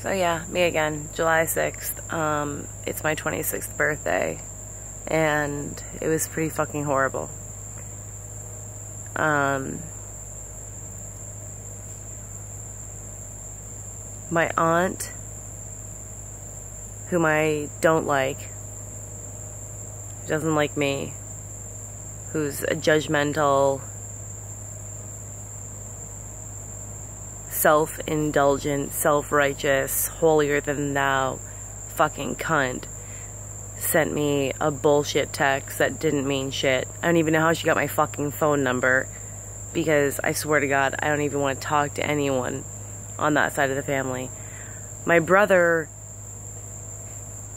So yeah, me again, July 6th. Um, it's my 26th birthday, and it was pretty fucking horrible. Um, my aunt, whom I don't like, doesn't like me, who's a judgmental, self indulgent, self righteous, holier than thou fucking cunt sent me a bullshit text that didn't mean shit. I don't even know how she got my fucking phone number because I swear to God, I don't even want to talk to anyone on that side of the family. My brother,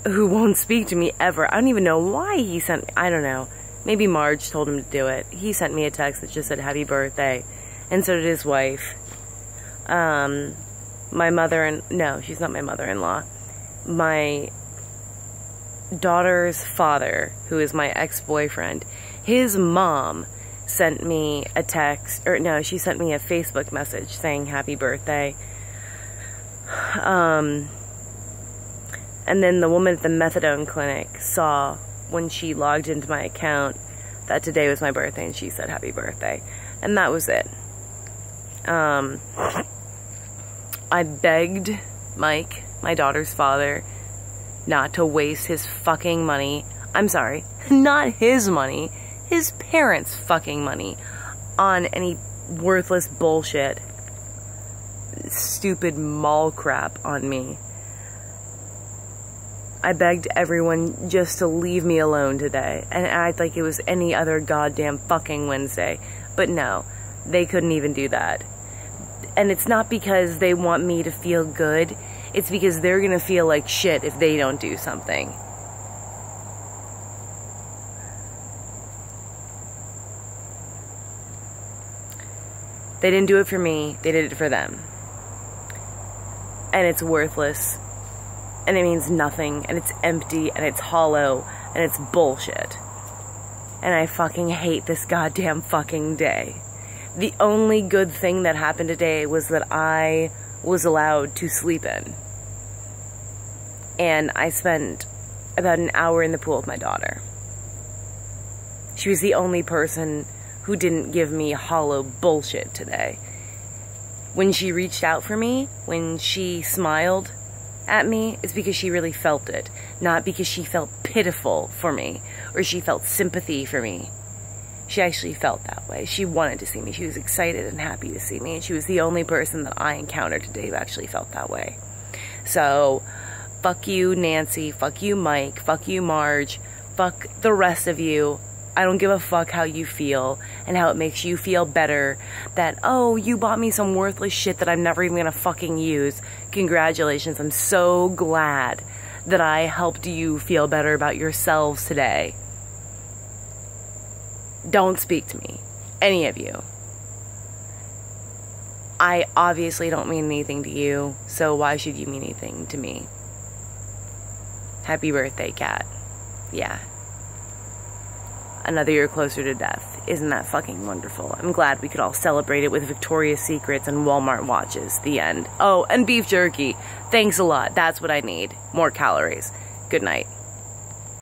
who won't speak to me ever, I don't even know why he sent I don't know. Maybe Marge told him to do it. He sent me a text that just said happy birthday. And so did his wife. Um, my mother and no, she's not my mother-in-law. My daughter's father, who is my ex-boyfriend, his mom sent me a text, or no, she sent me a Facebook message saying happy birthday. Um, and then the woman at the methadone clinic saw when she logged into my account that today was my birthday and she said happy birthday. And that was it. Um, I begged Mike, my daughter's father, not to waste his fucking money. I'm sorry, not his money, his parents' fucking money on any worthless bullshit. Stupid mall crap on me. I begged everyone just to leave me alone today and act like it was any other goddamn fucking Wednesday. But no, they couldn't even do that. And it's not because they want me to feel good, it's because they're gonna feel like shit if they don't do something. They didn't do it for me, they did it for them. And it's worthless. And it means nothing. And it's empty. And it's hollow. And it's bullshit. And I fucking hate this goddamn fucking day. The only good thing that happened today was that I was allowed to sleep in. And I spent about an hour in the pool with my daughter. She was the only person who didn't give me hollow bullshit today. When she reached out for me, when she smiled at me, it's because she really felt it, not because she felt pitiful for me or she felt sympathy for me. She actually felt that way. She wanted to see me. She was excited and happy to see me, and she was the only person that I encountered today who actually felt that way. So, fuck you, Nancy. Fuck you, Mike. Fuck you, Marge. Fuck the rest of you. I don't give a fuck how you feel and how it makes you feel better that, oh, you bought me some worthless shit that I'm never even gonna fucking use. Congratulations. I'm so glad that I helped you feel better about yourselves today. Don't speak to me. Any of you. I obviously don't mean anything to you, so why should you mean anything to me? Happy birthday, Kat. Yeah another year closer to death. Isn't that fucking wonderful? I'm glad we could all celebrate it with Victoria's Secrets and Walmart watches. The end. Oh, and beef jerky. Thanks a lot. That's what I need. More calories. Good night.